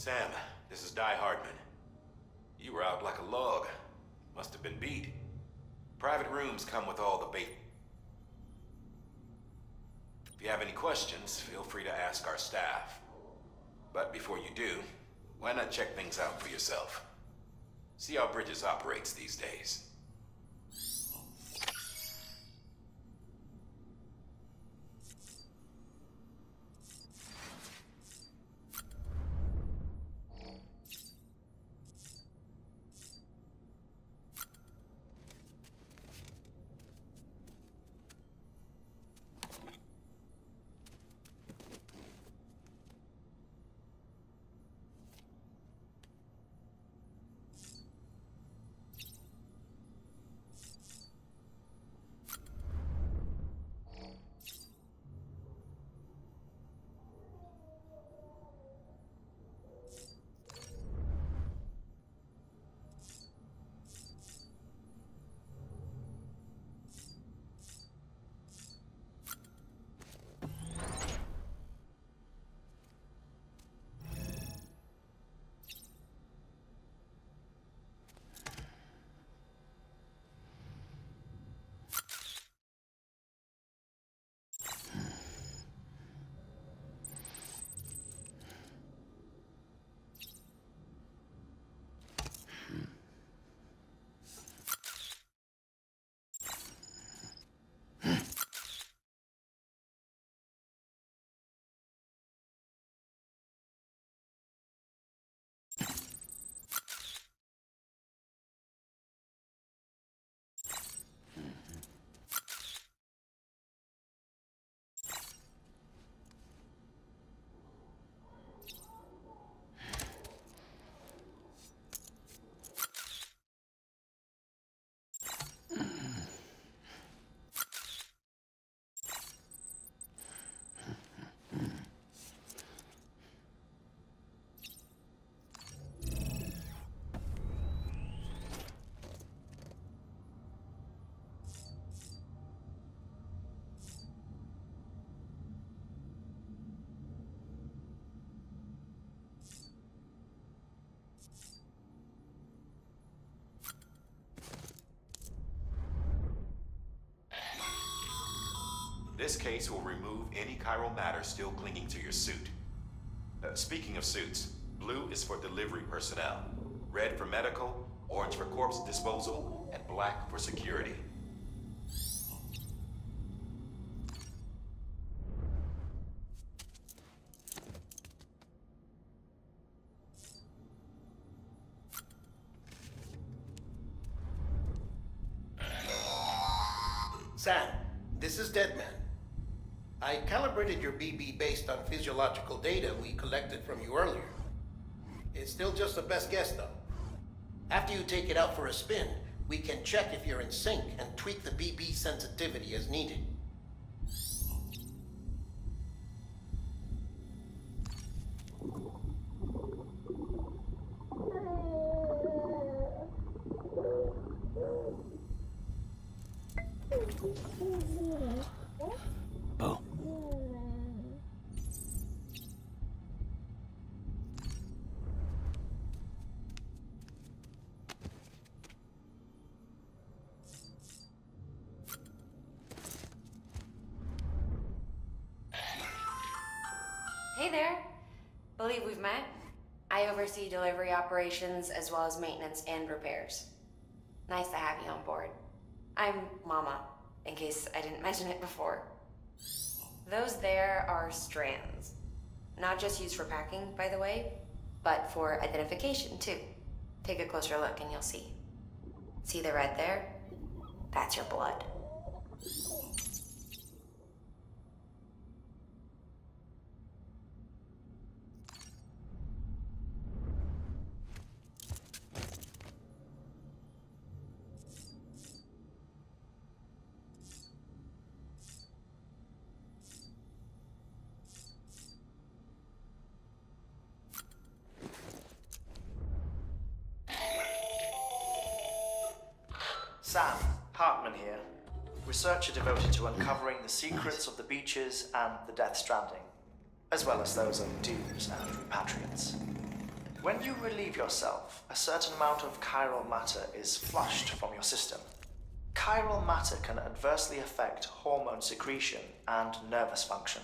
Sam, this is Die Hardman. You were out like a log. Must have been beat. Private rooms come with all the bait. If you have any questions, feel free to ask our staff. But before you do, why not check things out for yourself? See how Bridges operates these days. This case will remove any chiral matter still clinging to your suit. Uh, speaking of suits, blue is for delivery personnel, red for medical, orange for corpse disposal, and black for security. Sam, this is Deadman. I calibrated your BB based on physiological data we collected from you earlier. It's still just a best guess, though. After you take it out for a spin, we can check if you're in sync and tweak the BB sensitivity as needed. There. Believe we've met. I oversee delivery operations as well as maintenance and repairs. Nice to have you on board. I'm Mama, in case I didn't mention it before. Those there are strands. Not just used for packing, by the way, but for identification too. Take a closer look and you'll see. See the red there? That's your blood. Sam, Heartman here, researcher devoted to uncovering the secrets of the beaches and the Death Stranding, as well as those of dooms and repatriates. When you relieve yourself, a certain amount of chiral matter is flushed from your system. Chiral matter can adversely affect hormone secretion and nervous function.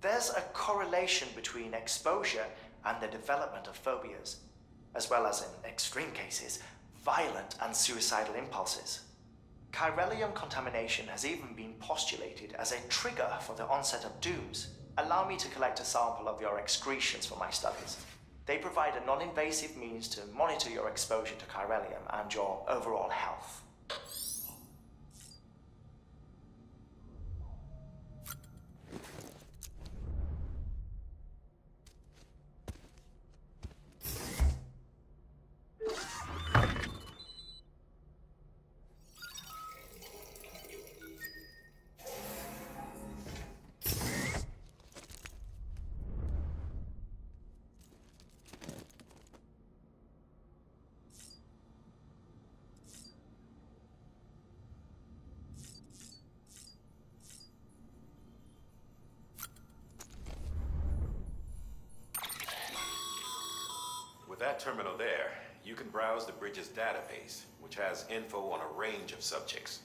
There's a correlation between exposure and the development of phobias, as well as, in extreme cases, violent and suicidal impulses. Chiralium contamination has even been postulated as a trigger for the onset of dooms. Allow me to collect a sample of your excretions for my studies. They provide a non-invasive means to monitor your exposure to chiralium and your overall health. Terminal there, you can browse the bridge's database, which has info on a range of subjects.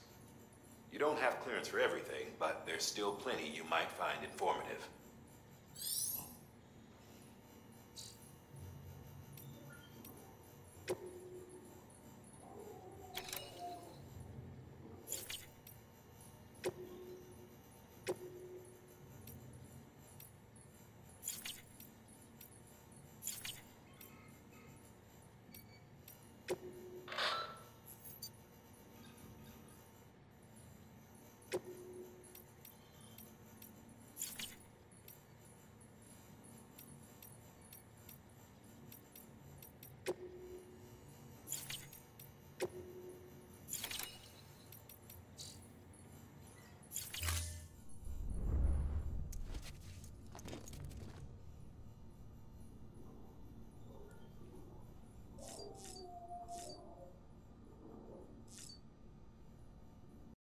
You don't have clearance for everything, but there's still plenty you might find informative.